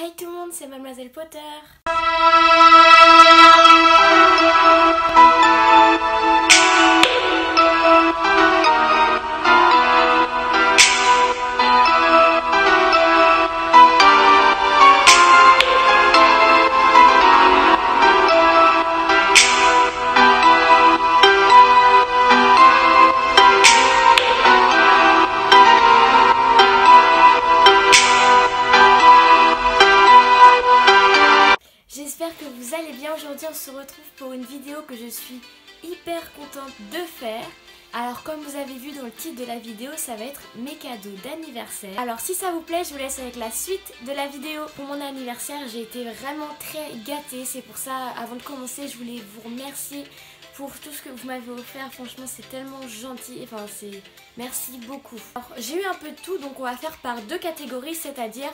Hey tout le monde, c'est Mademoiselle Potter. Se retrouve pour une vidéo que je suis hyper contente de faire. Alors, comme vous avez vu dans le titre de la vidéo, ça va être mes cadeaux d'anniversaire. Alors, si ça vous plaît, je vous laisse avec la suite de la vidéo. Pour mon anniversaire, j'ai été vraiment très gâtée. C'est pour ça, avant de commencer, je voulais vous remercier pour tout ce que vous m'avez offert. Franchement, c'est tellement gentil. Enfin, c'est... Merci beaucoup. Alors, j'ai eu un peu de tout, donc on va faire par deux catégories, c'est-à-dire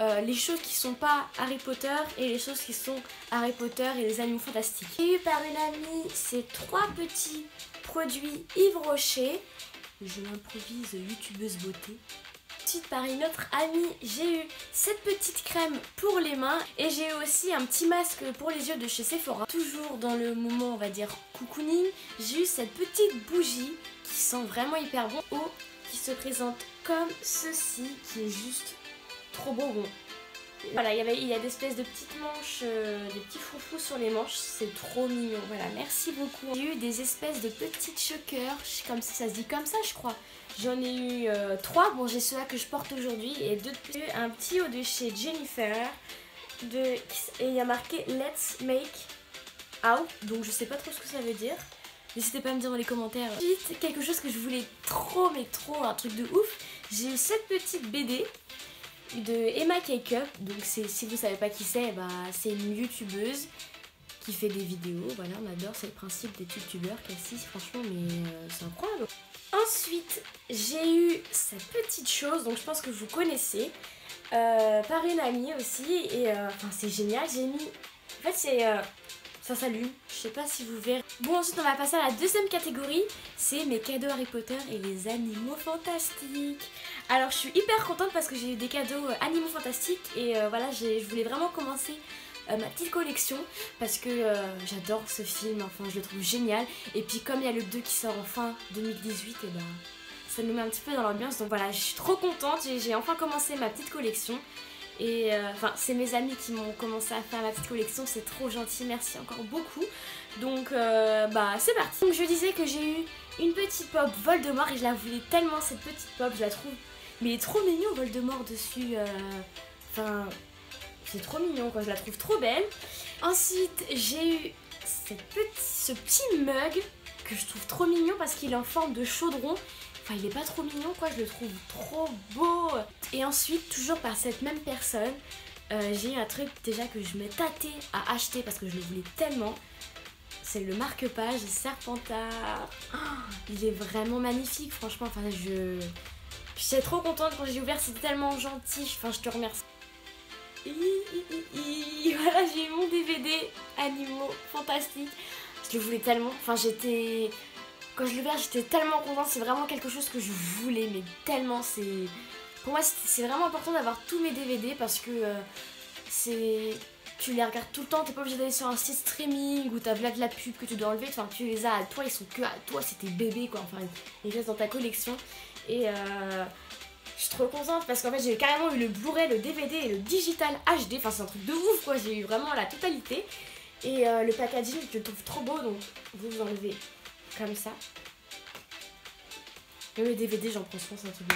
euh, les choses qui sont pas Harry Potter et les choses qui sont Harry Potter et les animaux fantastiques. J'ai eu par une amie ces trois petits produits Yves. Je m'improvise youtubeuse beauté. Ensuite par une autre amie j'ai eu cette petite crème pour les mains et j'ai eu aussi un petit masque pour les yeux de chez Sephora. Toujours dans le moment on va dire cocooning, j'ai eu cette petite bougie qui sent vraiment hyper bon ou qui se présente comme ceci qui est juste trop beau bon. Voilà, il y, a des espèces de petites manches, euh, des petits foufous sur les manches, c'est trop mignon. Voilà, merci beaucoup. J'ai eu des espèces de petites chokers, comme ça, ça se dit comme ça je crois. J'en ai eu euh, trois, bon j'ai ceux-là que je porte aujourd'hui et deux de plus. Un petit haut de chez Jennifer, de, et il y a marqué Let's Make Out, donc je sais pas trop ce que ça veut dire. N'hésitez pas à me dire dans les commentaires. Ensuite, quelque chose que je voulais trop mais trop, un truc de ouf, j'ai eu cette petite BD de Emma Cake-up. Donc si vous savez pas qui c'est, bah, c'est une youtubeuse qui fait des vidéos. Voilà, on adore, c'est le principe des youtubeurs Cassis, franchement, mais euh, c'est incroyable. Ensuite, j'ai eu cette petite chose, donc je pense que vous connaissez, euh, par une amie aussi. Et euh, enfin, c'est génial, j'ai mis... En fait, c'est... ça s'allume, je sais pas si vous verrez. Bon, ensuite, on va passer à la deuxième catégorie, c'est mes cadeaux Harry Potter et les animaux fantastiques. Alors je suis hyper contente parce que j'ai eu des cadeaux euh, animaux fantastiques et euh, voilà je voulais vraiment commencer euh, ma petite collection parce que j'adore ce film, enfin je le trouve génial. Et puis comme il y a le 2 qui sort en fin 2018 et ben ça nous met un petit peu dans l'ambiance. Donc voilà je suis trop contente, j'ai enfin commencé ma petite collection et enfin c'est mes amis qui m'ont commencé à faire ma petite collection, c'est trop gentil, merci encore beaucoup donc bah c'est parti Donc je disais que j'ai eu une petite pop Voldemort et je la voulais tellement cette petite pop, je la trouve mais il est trop mignon Voldemort dessus. Euh, enfin, c'est trop mignon quoi, je la trouve trop belle. Ensuite, j'ai eu ce petit mug que je trouve trop mignon parce qu'il est en forme de chaudron. Il est pas trop mignon quoi, je le trouve trop beau. Et ensuite, toujours par cette même personne, euh, j'ai eu un truc déjà que je me tâtais à acheter parce que je le voulais tellement. C'est le marque-page Serpentard. Oh, il est vraiment magnifique, franchement. Enfin, je, J'étais trop contente quand j'ai ouvert, c'était tellement gentil. Enfin, je te remercie. Voilà, j'ai eu mon DVD Animaux Fantastiques. Je le voulais tellement. Enfin, j'étais. Quand je l'ai ouvert, j'étais tellement contente. C'est vraiment quelque chose que je voulais, mais tellement. C'est. Pour moi, c'est vraiment important d'avoir tous mes DVD parce que euh, c'est. Tu les regardes tout le temps, t'es pas obligé d'aller sur un site streaming où t'as de la pub que tu dois enlever. Enfin, tu les as à toi, ils sont que à toi, c'est tes bébés quoi. Enfin, ils restent dans ta collection. Et euh, je suis trop contente parce qu'en fait j'ai carrément eu le Blu-ray, le DVD et le digital HD. Enfin c'est un truc de ouf quoi, j'ai eu vraiment la totalité. Et euh, le packaging je le trouve trop beau donc vous enlevez comme ça. Et le DVD j'en prends soin, c'est un truc.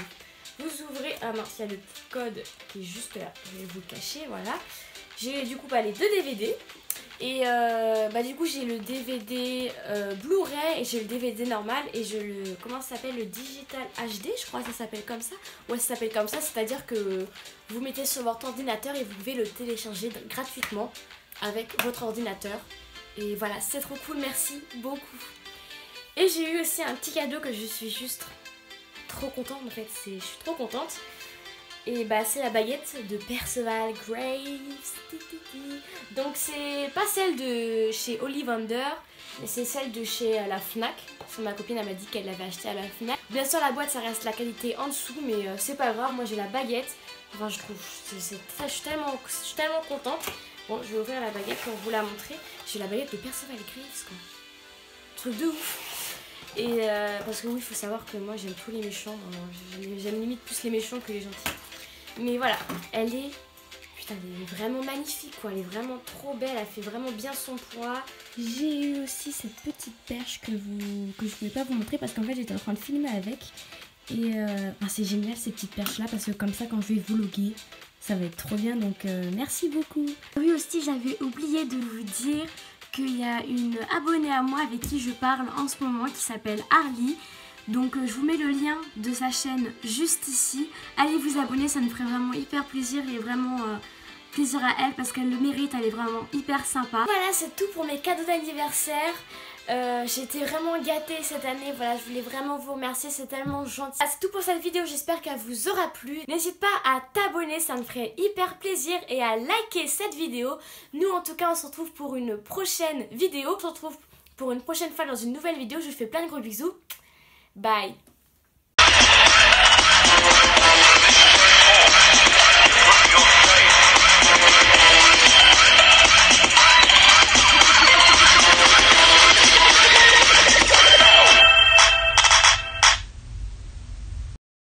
Vous ouvrez, ah mince il y a le petit code qui est juste là, je vais vous le cacher, voilà. J'ai du coup pas les deux DVD. Et euh, bah du coup j'ai le DVD euh, Blu-ray et j'ai le DVD normal et je le comment ça s'appelle le digital HD je crois que ça s'appelle comme ça ouais ça s'appelle comme ça c'est à dire que vous mettez sur votre ordinateur et vous pouvez le télécharger gratuitement avec votre ordinateur et voilà c'est trop cool merci beaucoup et j'ai eu aussi un petit cadeau que je suis juste trop contente en fait je suis trop contente et bah c'est la baguette de Perceval Graves. Donc c'est pas celle de chez Ollivander, mais c'est celle de chez euh, la FNAC. Parce que ma copine m'a dit qu'elle l'avait acheté à la FNAC. Bien sûr la boîte ça reste la qualité en dessous, mais euh, c'est pas grave, moi j'ai la baguette Enfin, je trouve, je suis tellement, je suis tellement contente. Bon, je vais ouvrir la baguette pour vous la montrer. J'ai la baguette de Perceval Graves, quoi. Truc de ouf. Et euh, parce que oui, il faut savoir que moi j'aime tous les méchants. J'aime limite plus les méchants que les gentils. Mais voilà, elle est Putain, elle est vraiment magnifique, quoi. Elle est vraiment trop belle. Elle fait vraiment bien son poids. J'ai eu aussi cette petite perche que, vous, que je pouvais pas vous montrer parce qu'en fait, j'étais en train de filmer avec. Et euh, c'est génial ces petites perches là parce que comme ça, quand je vais vloguer, ça va être trop bien. Donc, euh, merci beaucoup. Oui, aussi, j'avais oublié de vous dire qu'il y a une abonnée à moi avec qui je parle en ce moment qui s'appelle Harley. Donc euh, je vous mets le lien de sa chaîne juste ici. Allez vous abonner, ça me ferait vraiment hyper plaisir et vraiment euh, plaisir à elle parce qu'elle le mérite, elle est vraiment hyper sympa. Voilà, c'est tout pour mes cadeaux d'anniversaire. Euh, j'ai été vraiment gâtée cette année, voilà, je voulais vraiment vous remercier, c'est tellement gentil. C'est tout pour cette vidéo, j'espère qu'elle vous aura plu. N'hésite pas à t'abonner, ça me ferait hyper plaisir et à liker cette vidéo. Nous en tout cas, on se retrouve pour une prochaine vidéo. On se retrouve pour une prochaine fois dans une nouvelle vidéo. Je vous fais plein de gros bisous. Bye